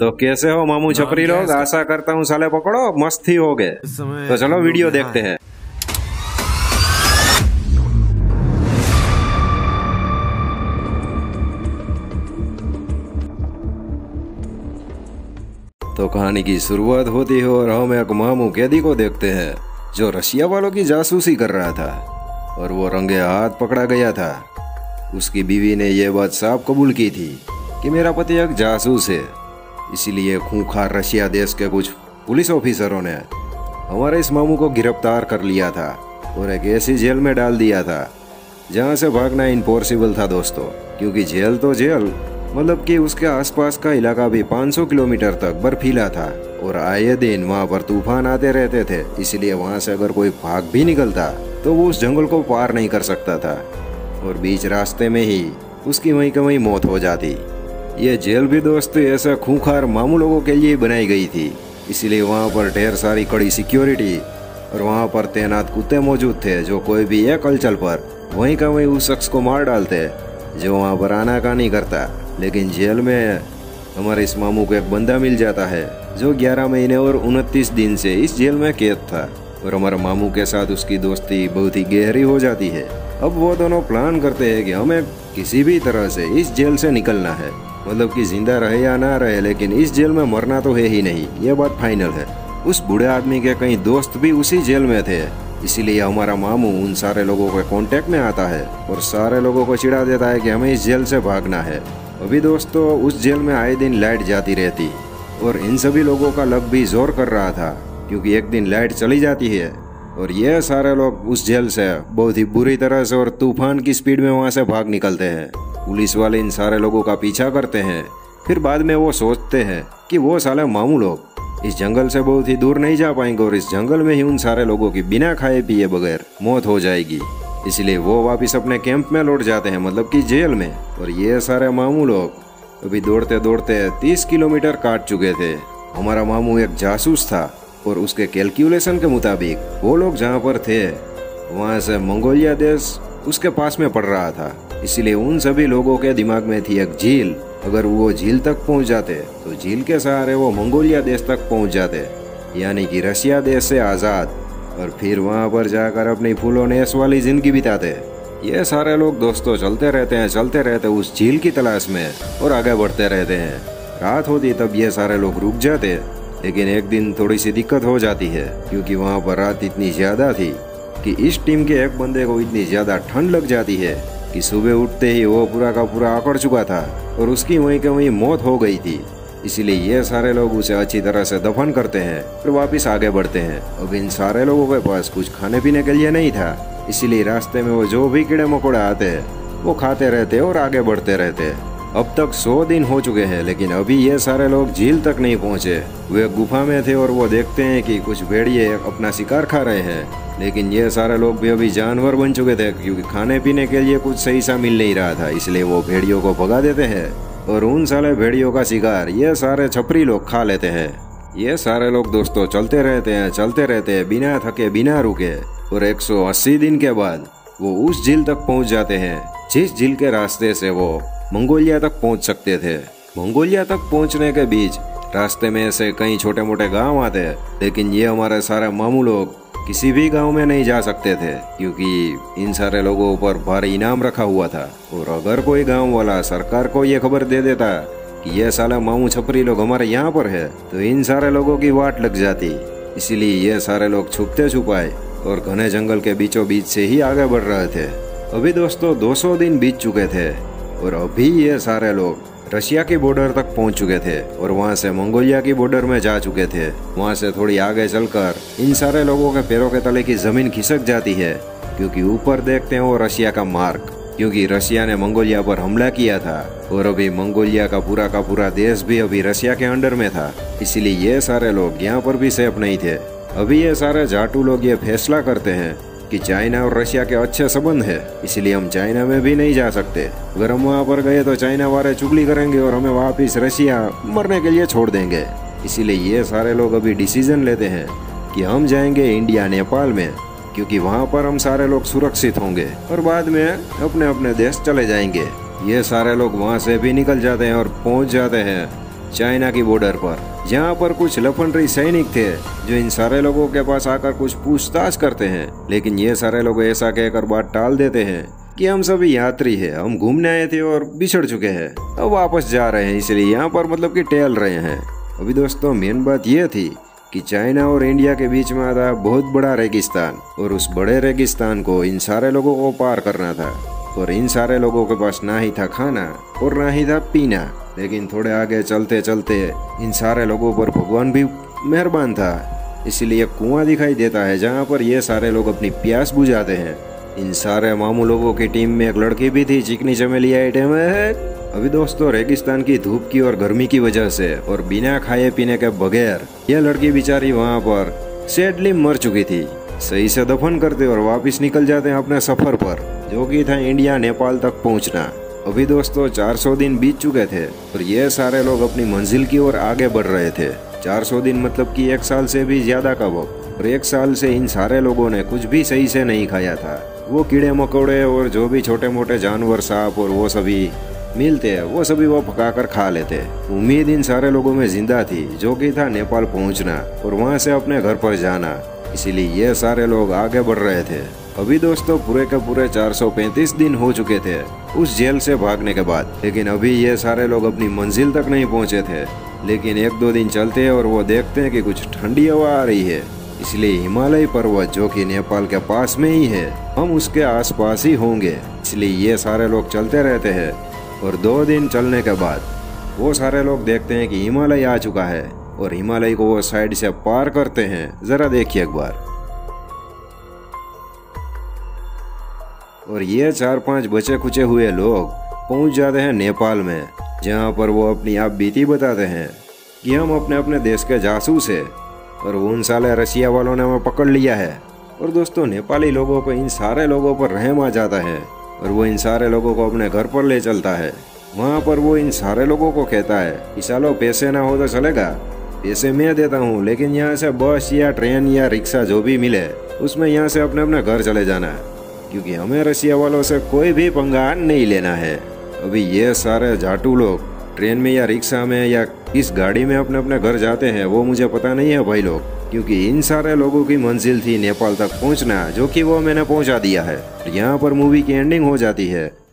तो कैसे हो मामू छपरी लोग? आशा करता हूँ साले पकड़ो मस्त ही हो गए। तो चलो वीडियो देखते हैं। तो कहानी की शुरुआत होती है और हम एक मामू कैदी को देखते हैं जो रशिया वालों की जासूसी कर रहा था और वो रंगे हाथ पकड़ा गया था। उसकी बीवी ने यह बात साफ़ कबूल की थी कि मेरा पति एक जासूस है। इसीलिए खूंखार रशिया देश के कुछ पुलिस ऑफिसरों ने हमारे इस मामू को गिरफ़्तार कर लिया था और एक ऐसी जेल में डाल दिया था, जहाँ से भागना इम्पॉसिबल था दोस्तों। क्योंकि जेल तो जेल मतलब कि उसके आसपास का इलाका भी 500 किलोमीटर तक बर्फीला था और आए दिन वहाँ पर तूफ़ान आते रहते थे, इसलिए वहाँ से अगर कोई भाग भी निकलता तो वो उस जंगल को पार नहीं कर सकता था। और बीच रास्ते में ही उसकी वहीं का वहीं मौत हो जाती। ये जेल भी दोस्त ऐसा खूंखार मामू लोगों के लिए बनाई गई थी। इसीलिए वहाँ पर ढेर सारी कड़ी सिक्योरिटी और वहाँ पर तैनात कुत्ते मौजूद थे जो कोई भी एक हलचल पर वहीं का वहीं उस शख्स को मार डालते, जो वहाँ पर आना का नहीं करता। लेकिन जेल में हमारे इस मामू को एक बंदा मिल जाता है, जो 11 महीने और उनतीस दिन से इस जेल में कैद था। और हमारे मामू के साथ उसकी दोस्ती बहुत ही गहरी हो जाती है। अब वो दोनों प्लान करते हैं कि हमें किसी भी तरह से इस जेल से निकलना है। मतलब कि ज़िंदा रहे या ना रहे, लेकिन इस जेल में मरना तो है ही नहीं। ये बात फाइनल है। उस बूढ़े आदमी के कई दोस्त भी उसी जेल में थे। इसीलिए हमारा मामू उन सारे लोगों के कांटेक्ट में आता है और सारे लोगों को चिढ़ा देता है कि हमें इस जेल से भागना है। अभी दोस्तों, उस जेल में आए दिन लाइट जाती रहती और इन सभी लोगों का लक भी ज़ोर कर रहा था, क्योंकि एक दिन लाइट चली जाती है और ये सारे लोग उस जेल से बहुत ही बुरी तरह से और तूफ़ान की स्पीड में वहाँ से भाग निकलते हैं। पुलिस वाले इन सारे लोगों का पीछा करते हैं। फिर बाद में वो सोचते हैं कि वो साले मामू लोग। इस जंगल से बहुत ही दूर नहीं जा पाएँगे और इस जंगल में ही उन सारे लोगों की बिना खाए पिए बगैर मौत हो जाएगी। इसलिए वो वापस अपने कैंप में लौट जाते हैं मतलब कि जेल में। और ये सारे मामू लोग अभी दौड़ते दौड़ते तीस किलोमीटर काट चुके थे। हमारा मामू एक जासूस था और उसके कैलकुलेशन के मुताबिक वो लोग जहाँ पर थे, वहाँ से मंगोलिया देश उसके पास में पड़ रहा था। इसलिए उन सभी लोगों के दिमाग में थी एक झील। अगर वो झील तक पहुँच जाते तो झील के सहारे वो मंगोलिया देश तक पहुँच जाते, यानी कि रशिया देश से आज़ाद, और फिर वहाँ पर जाकर अपनी फूलों नेस वाली ज़िंदगी बिताते। ये सारे लोग दोस्तों चलते रहते हैं, चलते रहते उस झील की तलाश में, और आगे बढ़ते रहते हैं। रात होती तब ये सारे लोग रुक जाते, लेकिन एक दिन थोड़ी सी दिक्कत हो जाती है, क्योंकि वहाँ पर रात इतनी ज़्यादा थी, कि इस टीम के एक बंदे को इतनी ज़्यादा ठंड लग जाती है। कि सुबह उठते ही वो पूरा का पूरा आकड़ चुका था और उसकी वहीं के वहीं मौत हो गई थी। इसीलिए ये सारे लोग उसे अच्छी तरह से दफन करते हैं और वापस आगे बढ़ते हैं। अब इन सारे लोगों के पास कुछ खाने पीने के लिए नहीं था। इसीलिए रास्ते में वो जो भी कीड़े मकोड़े आते हैं, वो खाते रहते और आगे बढ़ते रहते अब तक सौ दिन हो चुके हैं, लेकिन अभी ये सारे लोग झील तक नहीं पहुँचे। वे गुफा में थे और वो देखते हैं कि कुछ भेड़िए अपना शिकार खा रहे हैं। लेकिन ये सारे लोग भी अभी जानवर बन चुके थे, क्योंकि खाने पीने के लिए कुछ सही सा मिल नहीं रहा था, इसलिए वो भेड़ियों को भगा देते हैं। और उन सारे भेड़ियों का शिकार ये सारे छपरी लोग खा लेते हैं। ये सारे लोग दोस्तों चलते रहते हैं, चलते रहते हैं, बिना थके, बिना रुके। और 180 दिन के बाद वो उस झील तक पहुँच जाते हैं, जिस झील के रास्ते से वो मंगोलिया तक पहुँच सकते थे। मंगोलिया तक पहुँचने के बीच रास्ते में ऐसे कई छोटे मोटे गाँव आते लेकिन ये हमारे सारे मामू लोग किसी भी गाँव में नहीं जा सकते थे, क्योंकि इन सारे लोगों पर भारी इनाम रखा हुआ था। और अगर कोई गाँव वाला सरकार को ये खबर दे देता कि ये साला मामू छपरी लोग हमारे यहाँ पर है तो इन सारे लोगों की वाट लग जाती। इसीलिए ये सारे लोग छुपते छुपाए और घने जंगल के बीचों बीच से ही आगे बढ़ रहे थे। अभी दोस्तों 200 दिन बीत चुके थे। और अभी ये सारे लोग रशिया की बॉर्डर तक पहुँच चुके थे और वहाँ से मंगोलिया की बॉर्डर में जा चुके थे। वहाँ से थोड़ी आगे चलकर इन सारे लोगों के पैरों के तले की ज़मीन खिसक जाती है, क्योंकि ऊपर देखते हैं वो रशिया का मार्ग, क्योंकि रशिया ने मंगोलिया पर हमला किया था। और अभी मंगोलिया का पूरा का पूरा देश भी अभी रशिया के अंडर में था, इसीलिए ये सारे लोग यहाँ पर भी सेफ़ नहीं थे। अभी ये सारे जाटू लोग ये फैसला करते हैं कि चाइना और रशिया के अच्छे संबंध है, इसलिए हम चाइना में भी नहीं जा सकते। अगर हम वहाँ पर गए तो चाइना वाले चुगली करेंगे और हमें वापिस रशिया मरने के लिए छोड़ देंगे। इसीलिए ये सारे लोग अभी डिसीज़न लेते हैं कि हम जाएँगे इंडिया, नेपाल में, क्योंकि वहाँ पर हम सारे लोग सुरक्षित होंगे और बाद में अपने अपने देश चले जाएँगे। ये सारे लोग वहाँ से भी निकल जाते हैं और पहुँच जाते हैं। चाइना की बॉर्डर पर। जहाँ पर कुछ लफनरी सैनिक थे, जो इन सारे लोगों के पास आकर कुछ पूछताछ करते हैं। लेकिन ये सारे लोग ऐसा कहकर बात टाल देते हैं कि हम सभी यात्री है, हम घूमने आए थे और बिछड़ चुके हैं। अब वापस जा रहे हैं, इसलिए यहाँ पर मतलब कि टहल रहे हैं। अभी दोस्तों, मेन बात यह थी कि चाइना और इंडिया के बीच में आता बहुत बड़ा रेगिस्तान और उस बड़े रेगिस्तान को इन सारे लोगों को पार करना था। और इन सारे लोगों के पास ना ही था खाना और ना ही था पीना। लेकिन थोड़े आगे चलते चलते इन सारे लोगों पर भगवान भी मेहरबान था। इसलिए कुआँ दिखाई देता है जहाँ पर ये सारे लोग अपनी प्यास बुझाते हैं। इन सारे मामू लोगों की टीम में एक लड़की भी थी चिकनी चमेली आइटम है। अभी दोस्तों, रेगिस्तान की धूप की और गर्मी की वजह से और बिना खाए पीने के बगैर यह लड़की बेचारी वहाँ पर सेडली मर चुकी थी। सही से दफन करते और वापस निकल जाते हैं अपने सफ़र पर, जो कि था इंडिया नेपाल तक पहुँचना। अभी दोस्तों 400 दिन बीत चुके थे और ये सारे लोग अपनी मंजिल की ओर आगे बढ़ रहे थे। 400 दिन मतलब कि एक साल से भी ज़्यादा का वक्त और एक साल से इन सारे लोगों ने कुछ भी सही से नहीं खाया था। वो कीड़े मकोड़े और जो भी छोटे मोटे जानवर, सांप और वो सभी मिलते हैं वो सभी वो पका कर खा लेते। उम्मीद इन सारे लोगों में ज़िंदा थी, जो कि था नेपाल पहुँचना और वहाँ से अपने घर पर जाना। इसीलिए ये सारे लोग आगे बढ़ रहे थे। अभी दोस्तों पूरे के पूरे 435 दिन हो चुके थे, उस जेल से भागने के बाद। लेकिन अभी ये सारे लोग अपनी मंजिल तक नहीं पहुँचे थे। लेकिन एक दो दिन चलते हैं और वो देखते हैं कि कुछ ठंडी हवा आ रही है। इसलिए हिमालय पर्वत, जो कि नेपाल के पास में ही है, हम उसके आसपास ही होंगे। इसलिए ये सारे लोग चलते रहते हैं। और दो दिन चलने के बाद, वो सारे लोग देखते हैं कि हिमालय आ चुका है। और हिमालय को वो साइड से पार करते हैं। जरा देखिए एक बार। और ये चार पाँच बचे खुचे हुए लोग पहुँच जाते हैं नेपाल में, जहाँ पर वो अपनी आप बीती बताते हैं कि हम अपने अपने देश के जासूस है और उन साले रशिया वालों ने हमें पकड़ लिया है। और दोस्तों, नेपाली लोगों को इन सारे लोगों पर रहम आ जाता है और वो इन सारे लोगों को अपने घर पर ले चलता है। वहाँ पर वो इन सारे लोगों को कहता है कि, सालो, पैसे ना हो तो चलेगा। पैसे मैं देता हूँ, लेकिन यहाँ से बस या ट्रेन या रिक्शा जो भी मिले, उसमें यहाँ से अपने अपने घर चले जाना है। क्योंकि हमें रसिया वालों से कोई भी पंगा नहीं लेना है। अभी ये सारे झाटू लोग ट्रेन में या रिक्शा में या किस गाड़ी में अपने अपने घर जाते हैं, वो मुझे पता नहीं है भाई लोग। क्योंकि इन सारे लोगों की मंजिल थी नेपाल तक पहुँचना, जो कि वो मैंने पहुँचा दिया है। यहाँ पर मूवी की एंडिंग हो जाती है।